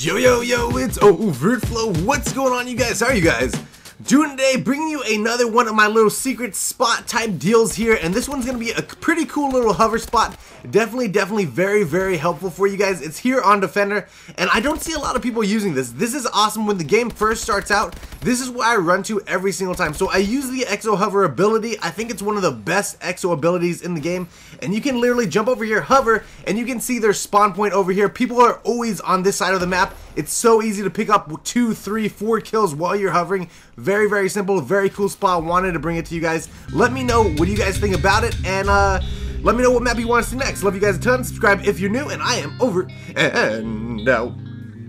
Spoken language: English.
Yo, yo, yo, it's Overtflow. What's going on, you guys? How are you guys? Doing today, bringing you another one of my little secret spot type deals here, and this one's to be a pretty cool little hover spot. Definitely, definitely very, very helpful for you guys. It's here on Defender, and I don't see a lot of people using this. This is awesome when the game first starts out. This is what I run to every single time. So I use the Exo Hover ability. I think it's one of the best Exo abilities in the game, and you can literally jump over here, hover, and you can see their spawn point over here. People are always on this side of the map. It's so easy to pick up two, three, four kills while you're hovering. Very, very simple, very cool spot. Wanted to bring it to you guys. Let me know what you guys think about it, and uh, let me know what map you want to see next. Love you guys a ton. Subscribe if you're new, and I am over and out.